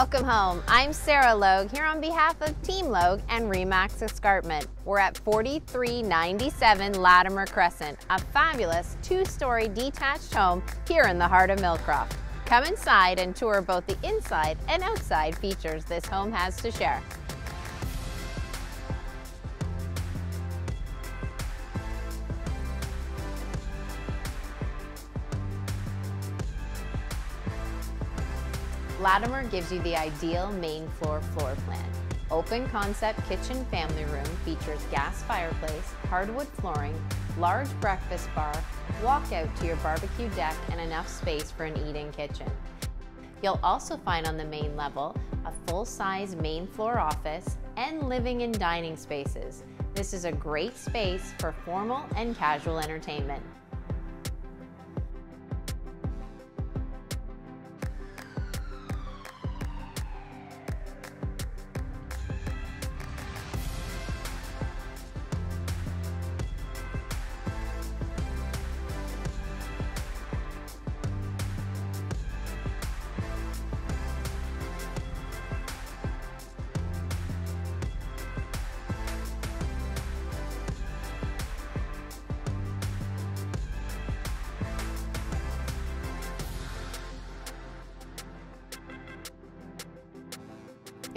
Welcome home. I'm Sarah Logue here on behalf of Team Logue and Remax Escarpment. We're at 4397 Latimer Crescent, a fabulous two-story detached home here in the heart of Millcroft. Come inside and tour both the inside and outside features this home has to share. Latimer gives you the ideal main floor floor plan. Open concept kitchen family room features gas fireplace, hardwood flooring, large breakfast bar, walkout to your barbecue deck and enough space for an eat-in kitchen. You'll also find on the main level a full-size main floor office and living and dining spaces. This is a great space for formal and casual entertainment.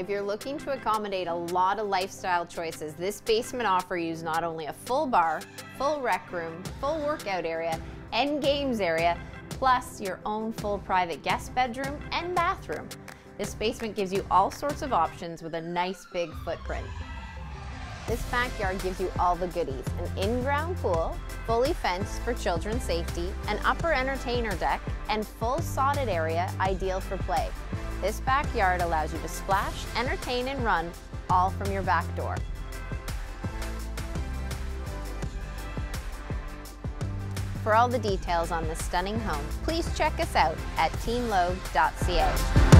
If you're looking to accommodate a lot of lifestyle choices, this basement offer you not only a full bar, full rec room, full workout area, and games area, plus your own full private guest bedroom and bathroom. This basement gives you all sorts of options with a nice big footprint. This backyard gives you all the goodies. An in-ground pool, fully fenced for children's safety, an upper entertainer deck, and full sodded area ideal for play. This backyard allows you to splash, entertain, and run all from your back door. For all the details on this stunning home, please check us out at teamlogue.ca.